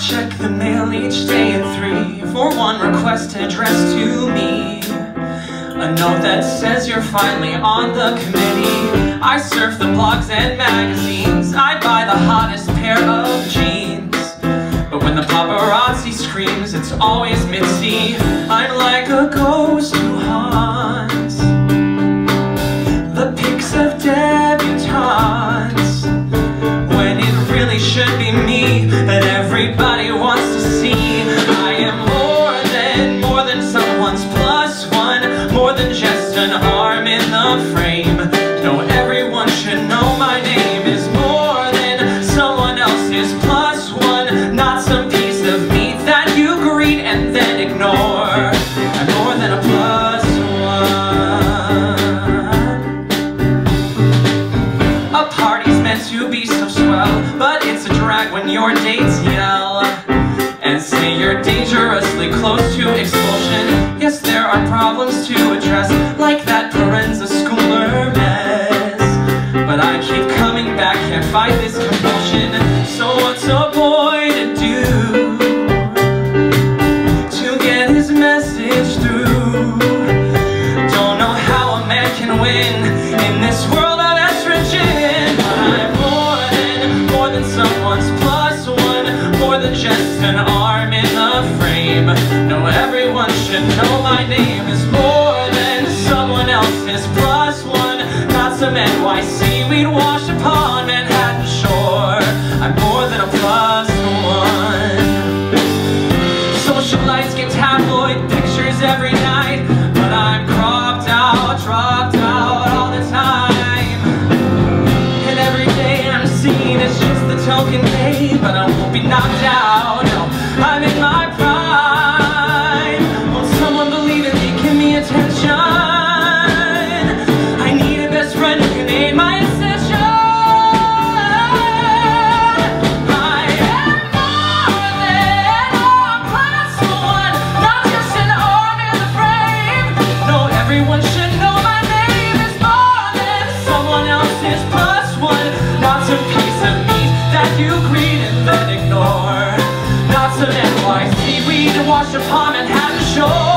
check the mail each day at three for one request addressed to me. A note that says you're finally on the committee. I surf the blogs and magazines. I buy the hottest pair of jeans. But when the paparazzi screams, it's always Mitzi. I'm like a ghost. Else's plus one. Not some piece of meat that you greet and then ignore. I'm more than a plus one. A party's meant to be so swell But it's a drag when your dates yell. And say you're dangerously close to expulsion. Yes, there are problems to just an arm in a frame. No, everyone should know my name is more than someone else's plus one Not some NYC we'd wash upon Manhattan shore. I'm more than a plus one. Socialites get tabloid pictures every night But I'm cropped out, dropped out all the time. And every day I'm seen as just token babe But I won't be knocked out, no you greet and then ignore. Not some NYC weed to wash upon Manhattan shore.